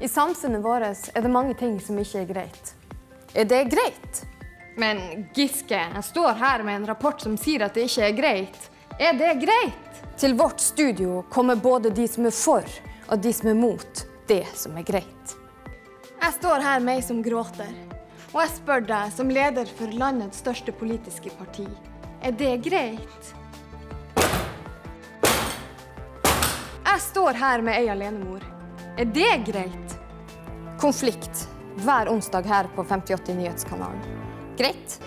I samfunnet vårt er det mange ting som ikke er greit. Er det greit? Men Giske, jeg står her med en rapport som sier at det ikke er greit. Er det greit? Til vårt studio kommer både de som er for, og de som er mot det som er greit. Jeg står her med ei som gråter. Og jeg spør deg, som leder for landets største politiske parti, er det greit? Jeg står her med ei alenemor. Er det greit? Konflikt hver onsdag her på 58 Nyhetskanalen. Greit?